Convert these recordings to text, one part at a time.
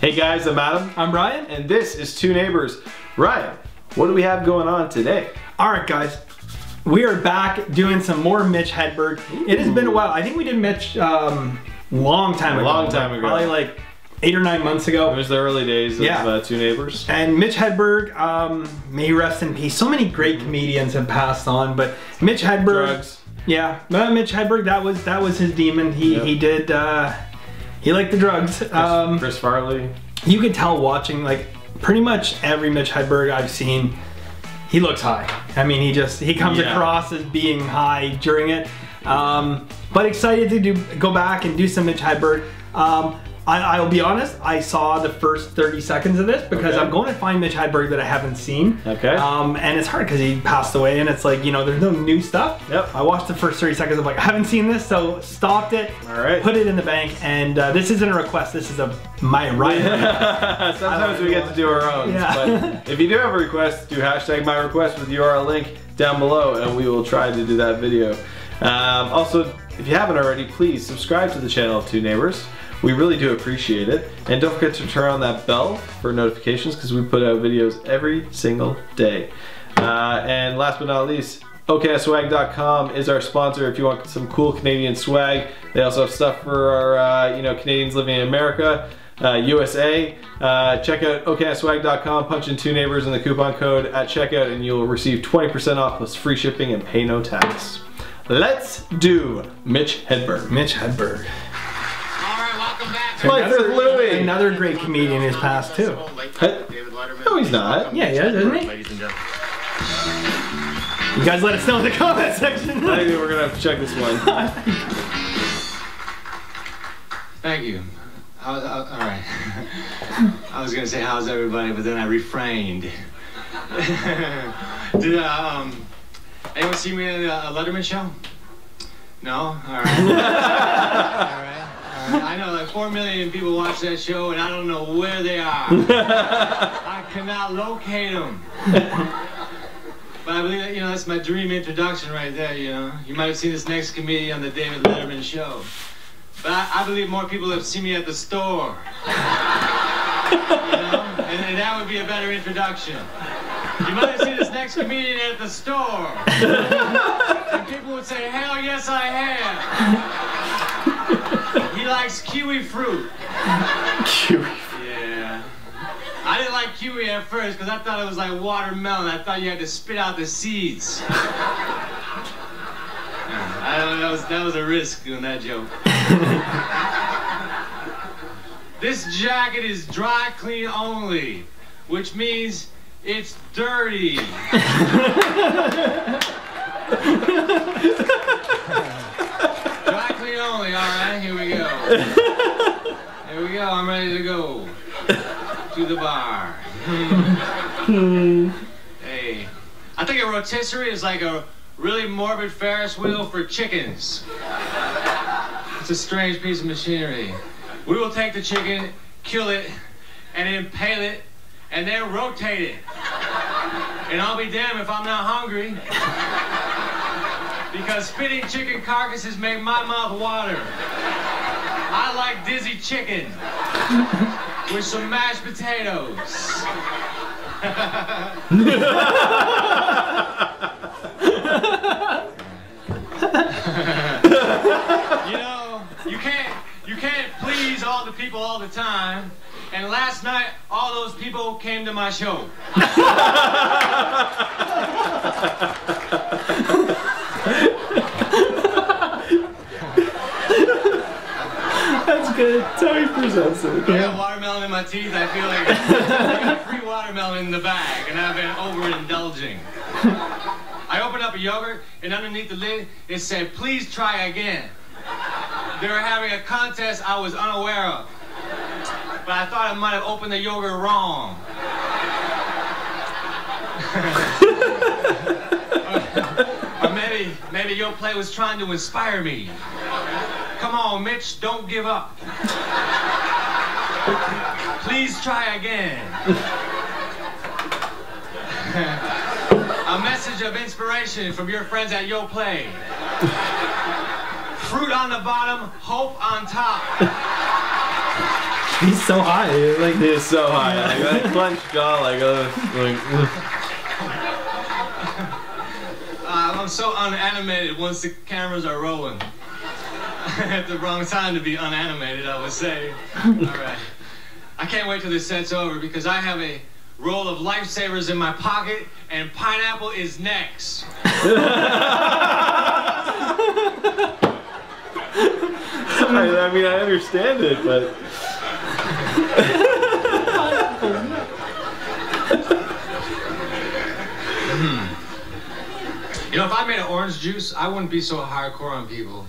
Hey guys, I'm Adam. I'm Ryan. And this is Two Neighbors. Ryan, what do we have going on today? All right, guys. We are back doing some more Mitch Hedberg. It has been a while. I think we did Mitch um, long time ago. Long time ago. Probably like eight or nine months ago. It was the early days of Yeah. uh, Two Neighbors. And Mitch Hedberg, um, may rest in peace. So many great comedians have passed on, but Mitch Hedberg, Drugs. yeah, Mitch Hedberg, that was that was his demon. He Yep. he did uh, he liked the drugs. Um, Chris Farley. you could tell watching like pretty much every Mitch Hedberg I've seen, he looks high. I mean, he just he comes Yeah. across as being high during it. Um, but excited to do go back and do some Mitch Hedberg. Um, I, I'll be honest, I saw the first 30 seconds of this because Okay. I'm going to find Mitch Hedberg that I haven't seen. Okay. Um, and it's hard because he passed away and it's like, you know, there's no new stuff. Yep. I watched the first 30 seconds. I'm like, I haven't seen this, so stopped it. All right. Put it in the bank. And uh, this isn't a request. This is a my right. Sometimes we get to do our own. Yeah. But if you do have a request, do hashtag my request with URL link down below and we will try to do that video. Um, also, if you haven't already, please subscribe to the channel of Two Neighbors. We really do appreciate it. And don't forget to turn on that bell for notifications because we put out videos every single day. Uh, and last but not least, OKSwag.com is our sponsor if you want some cool Canadian swag. They also have stuff for our uh, you know Canadians living in America, uh, USA. Uh, check out OKSwag.com, punch in two neighbors in the coupon code at checkout and you'll receive 20% off plus free shipping and pay no tax. Let's do Mitch Hedberg. Mitch Hedberg. All right, welcome back. My fifth Louis. Another great comedian has passed too. No, he's not. Yeah, he is, isn't he? Ladies and gentlemen. You guys let us know in the comment section. I think we're gonna have to check this one. Thank you. How, uh, all right. I was gonna say how's everybody, but then I refrained. Did uh, um, anyone see me in a Letterman show? No. All right. all right. I know like four million people watch that show, and I don't know where they are. I cannot locate them. But I believe that, you know, that's my dream introduction right there, you know. You might have seen this next comedian on the David Letterman show. But I, I believe more people have seen me at the store. you know? And, and that would be a better introduction. You might have seen this next comedian at the store. and people would say, hell yes I have. he likes kiwi fruit. Kiwi. Yeah. I didn't like kiwi at first because I thought it was like watermelon. I thought you had to spit out the seeds. I don't know, that was that was a risk doing that joke. this jacket is dry clean only, which means it's dirty. Only, alright, here we go. Here we go, I'm ready to go to the bar. Hmm. hey, I think a rotisserie is like a really morbid Ferris wheel for chickens. It's a strange piece of machinery. We will take the chicken, kill it, and impale it, and then rotate it. And I'll be damned if I'm not hungry. Because spitting chicken carcasses make my mouth water. I like dizzy chicken with some mashed potatoes. you know, you can't you can't please all the people all the time. And last night, all those people came to my show. That's good. Presents it. I got watermelon in my teeth. I feel like I got free watermelon in the bag, and I've been overindulging. I opened up a yogurt, and underneath the lid, it said, please try again. They were having a contest I was unaware of. But I thought I might have opened the yogurt wrong. or maybe, maybe Yoplait was trying to inspire me. Come on, Mitch, don't give up. Please try again. A message of inspiration from your friends at Yoplait. Fruit on the bottom, hope on top. He's so high. Like He is so high. Like that clenched jaw, like, uh, like Uh, I'm so unanimated once the cameras are rolling. At the wrong time to be unanimated, I would say. All right. I can't wait till this set's over because I have a roll of lifesavers in my pocket and pineapple is next. I, I mean, I understand it, but hmm. You know, if I made an orange juice, I wouldn't be so hardcore on people.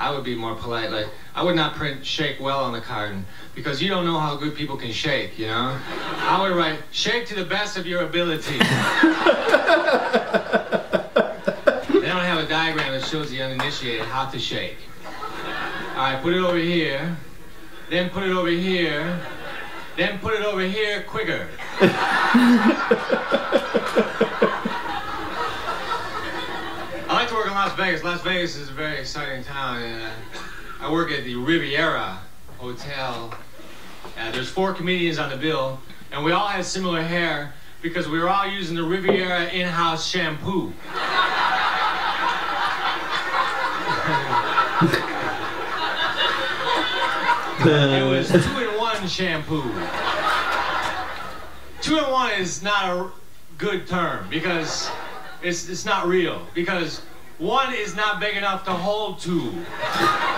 I would be more polite. Like, I would not print shake well on the carton because you don't know how good people can shake, you know? I would write, shake to the best of your ability. they don't have a diagram that shows the uninitiated how to shake. All right, put it over here. Then put it over here. Then put it over here quicker. I like to work in Las Vegas. Las Vegas is a very exciting town. And, uh, I work at the Riviera Hotel. Uh, there's four comedians on the bill, and we all had similar hair because we were all using the Riviera in-house shampoo. it was two-in-one shampoo. Two-in-one is not a good term because it's, it's not real because one is not big enough to hold two.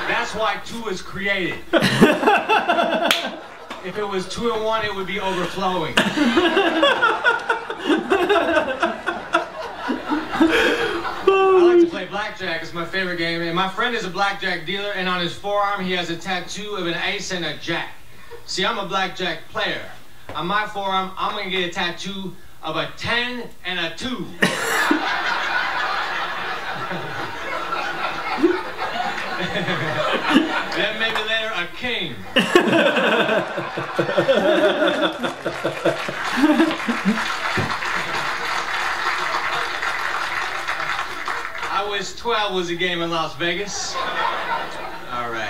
That's why two is created. if it was two and one, it would be overflowing. I like to play blackjack. It's my favorite game. And my friend is a blackjack dealer, and on his forearm he has a tattoo of an ace and a jack. See, I'm a blackjack player. On my forearm, I'm gonna get a tattoo of a 10 and a 2. then maybe later a king. I wish 12 was a game in Las Vegas. All right.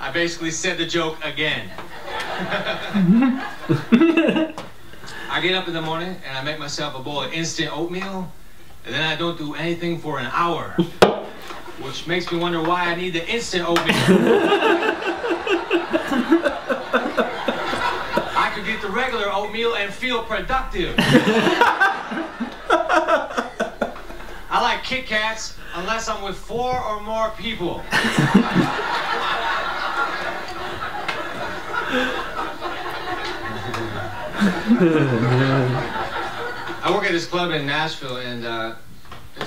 I basically said the joke again. I get up in the morning and I make myself a bowl of instant oatmeal, and then I don't do anything for an hour. Which makes me wonder why I need the instant oatmeal. I could get the regular oatmeal and feel productive. I like Kit Kats unless I'm with four or more people. I work at this club in Nashville, and uh,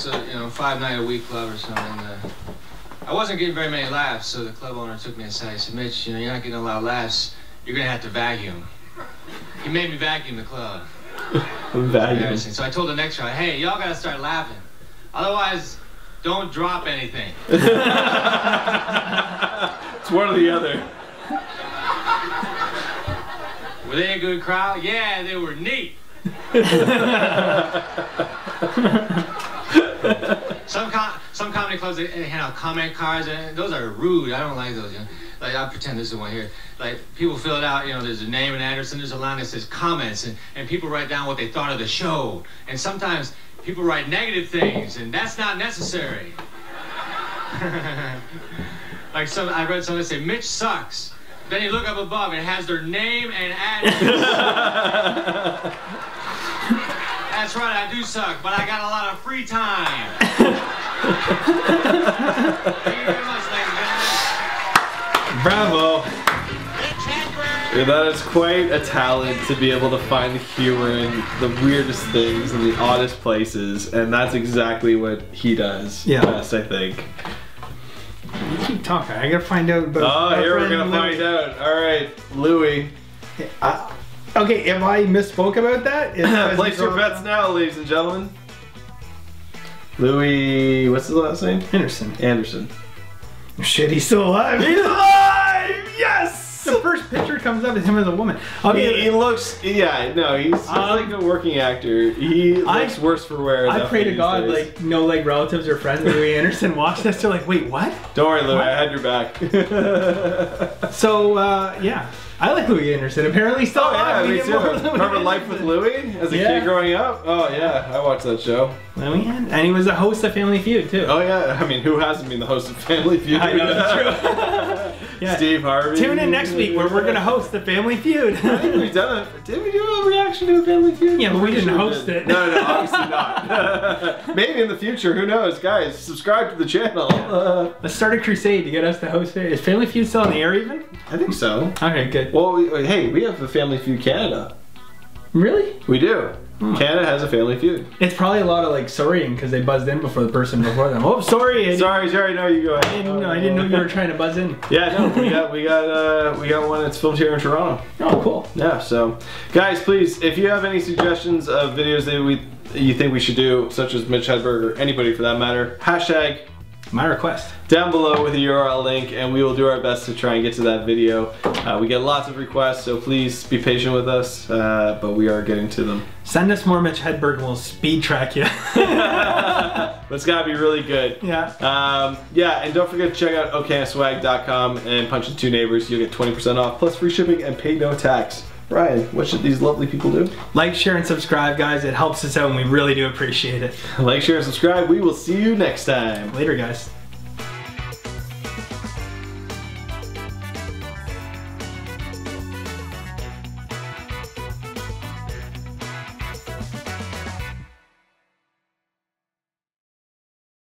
it's a you know five night a week club or something. Uh, I wasn't getting very many laughs, so the club owner took me aside. He said, "Mitch, you know you're not getting a lot of laughs. You're gonna have to vacuum." He made me vacuum the club. Embarrassing. So I told the next guy, "Hey, y'all gotta start laughing. Otherwise, don't drop anything." It's one or the other. Were they a good crowd? Yeah, they were neat. some com- some comedy clubs they, they hand out comment cards and those are rude. I don't like those. You know? Like I pretend this is one here. Like people fill it out. You know, there's a name and address, and there's a line that says comments, and, and people write down what they thought of the show. And sometimes people write negative things, and that's not necessary. like some, I read that said Mitch sucks. Then you look up above, it has their name and address. That's right, I do suck, but I got a lot of free time. Thank you very much, ladies and Bravo. Yeah, that is quite a talent to be able to find humor in the weirdest things in the oddest places, and that's exactly what he does Yeah. best, I think. You keep talking. I gotta find out about. Oh, my here we're gonna Louie. find out. All right, Louie. Uh, okay, if I misspoke about that, it's 'cause Place your bets now, ladies and gentlemen. Louie, what's his last name? Henderson. Anderson. Shit, he's still alive. He's alive! Yes! The first picture comes up is him as a woman. Okay, He, he looks, yeah, no, he's, he's Um, like a working actor. He I- looks worse for wear. I pray to God, days. like no like relatives or friends Louie Anderson watch this. They're like, wait, what? Don't worry, Louie, I had your back. So uh, yeah, I like Louie Anderson. Apparently, still Oh yeah, me too. Remember Life with Louie as a Yeah. kid growing up? Oh yeah, I watched that show. And he was a host of Family Feud too. Oh yeah, I mean, who hasn't been the host of Family Feud? I know that's true. yeah. Steve Harvey. Tune in next week where we're gonna host the Family Feud. I think we've done it. Did we do a reaction to a Family Feud? Yeah, but we didn't host did. it. No, no, obviously not. Maybe in the future, who knows? Guys, subscribe to the channel. Uh, Let's start a crusade to get us to host it. Is Family Feud still on the air even? I think so. Okay, good. Well, we, hey, we have the Family Feud Canada. Really? We do. Canada has a Family Feud. It's probably a lot of like sorrying because they buzzed in before the person before them. Oh, sorry. I didn't, Sorry, Jerry. No, you go I ahead. didn't know. I didn't know you were trying to buzz in. Yeah, no, we got we got uh, we got one that's filmed here in Toronto. Oh, cool. Yeah, so guys, please, if you have any suggestions of videos that we you think we should do, such as Mitch Hedberg or anybody for that matter, hashtag My request. down below with a URL link, and we will do our best to try and get to that video. Uh, we get lots of requests, so please be patient with us, uh, but we are getting to them. Send us more Mitch Hedberg and we'll speed track you. it's gotta be really good. yeah. Um, yeah, and don't forget to check out ohcanadaswag.com and punch in two neighbors. You'll get 20% off plus free shipping and pay no tax. Ryan, what should these lovely people do? Like, share, and subscribe, guys. It helps us out and we really do appreciate it. Like, share, and subscribe. We will see you next time. Later, guys.